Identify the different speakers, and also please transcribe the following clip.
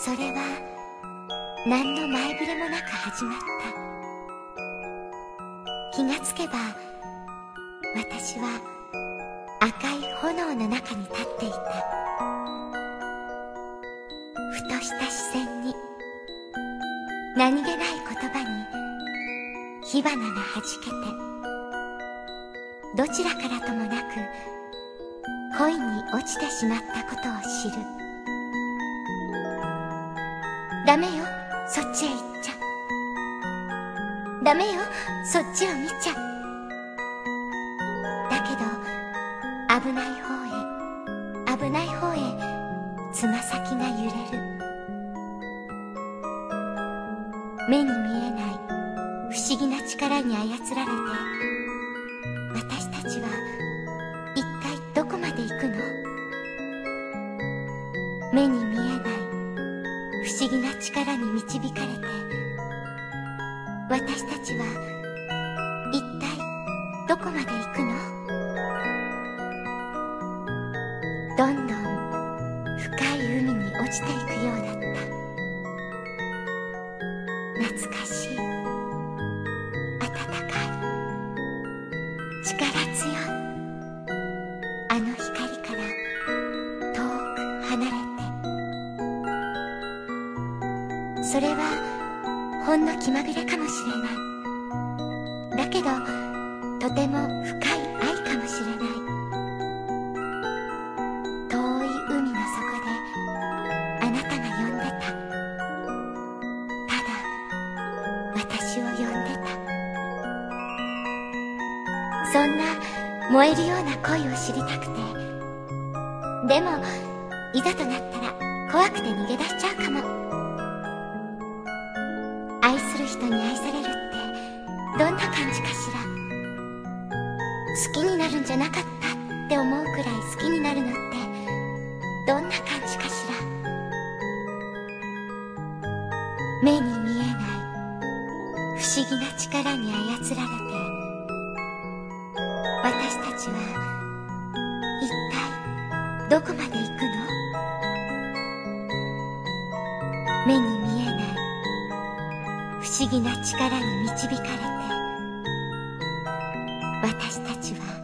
Speaker 1: それは何の前触れもなく始まった。気がつけば私は赤い炎の中に立っていた。ふとした視線に何気ない言葉に火花がはじけてどちらからともなく恋に落ちてしまったことを知る。ダメよ。そっちへ行っちゃ。ダメよ。そっちを見ちゃ。だけど危ない方へ危ない方へつま先が揺れる。目に見えない不思議な力に操られて私たちは一体どこまで行くの？目に見え不思議な力に導かれて私たちは一体どこまで行くの？どんどん深い海に落ちていくようだった。懐かしい。暖かい。力強い。あの光から遠く離れてそれはほんの気まぐれかもしれないだけどとても深い愛かもしれない遠い海の底であなたが呼んでた。ただ私を呼んでた。そんな燃えるような恋を知りたくて。でもいざとなったら怖くて逃げ出しちゃうかも。人に愛されるってどんな感じかしら？好きになるんじゃなかったって思うくらい好きになるのってどんな感じかしら？目に見えない不思議な力に操られて私たちは一体どこまで行くの？目に見えない思議な力に導かれて私たちは